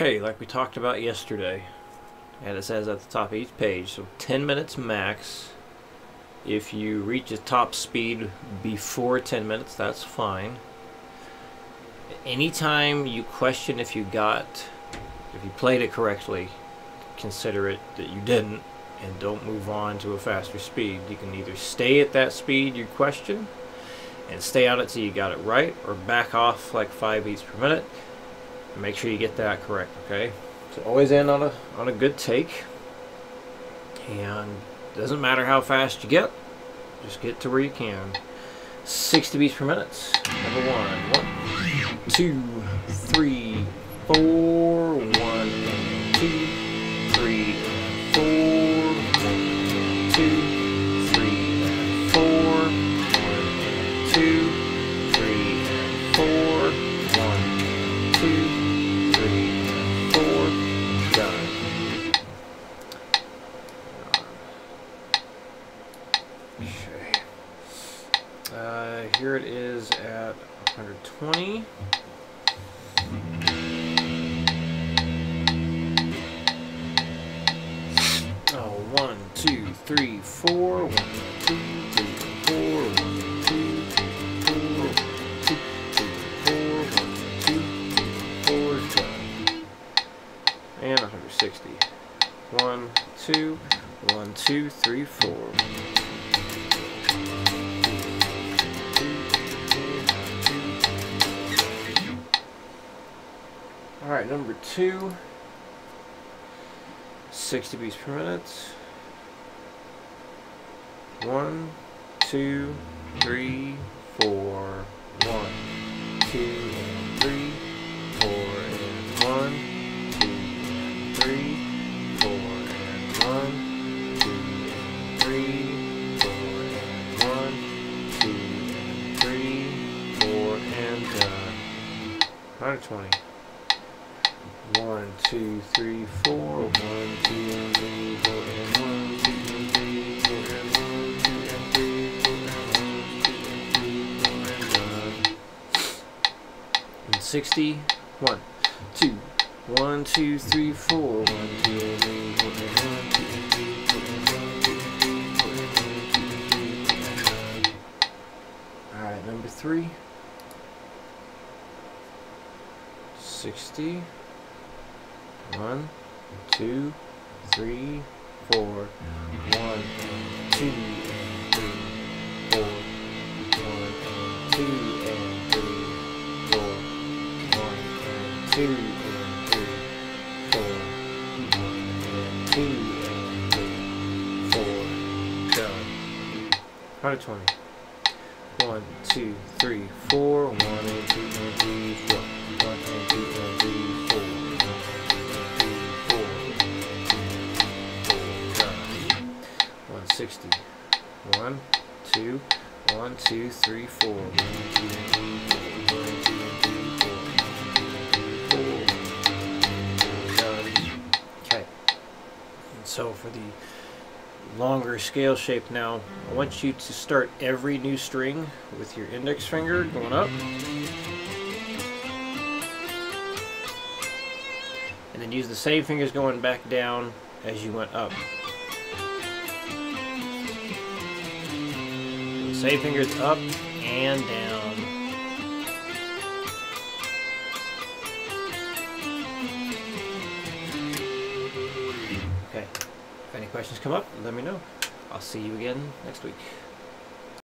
Okay, like we talked about yesterday, and it says at the top of each page, so 10 minutes max. If you reach a top speed before 10 minutes, that's fine. Anytime you question if you got, if you played it correctly, consider it that you didn't, and don't move on to a faster speed. You can either stay at that speed you question, and stay on it till you got it right, or back off like 5 beats per minute make sure you get that correct okay? So always end on a on a good take. And doesn't matter how fast you get just get to where you can. 60 beats per minute. Number one one two three four one two three four one two three four one two uh, here it is at 120 Oh, one, two, three, four. One, two, three, four. One, two, three, four. One, two, three, four. One, two, three, four. And 160. One, two, one, two, three, four. All right, number two. 60 beats per minute. One, two, three, four. One, two, and three, four, one, two, three, four, and one, two, and three, four, and one, two, and three, four, and uh, done. 120. One, two, three, four. One, two, three, four, and one, two, three, one, four, one, two, and three, and. One, two, one, two, three, four. One, two, and three, four, and one, two, one, two, three, four, one, two, and three, four, and done. All right, number three. Sixty. One, two, three, four. One, two, three, four. One, two, and three, four. One, and two, and three, four. One, and two, and three, four. Done. 120. One, two, three, four. One, and two, and three, four. One, and two, and three, One, two, one, two, three, four. Okay. And so for the longer scale shape now, I want you to start every new string with your index finger going up. And then use the same fingers going back down as you went up. Same fingers up and down. Okay. If any questions come up, let me know. I'll see you again next week.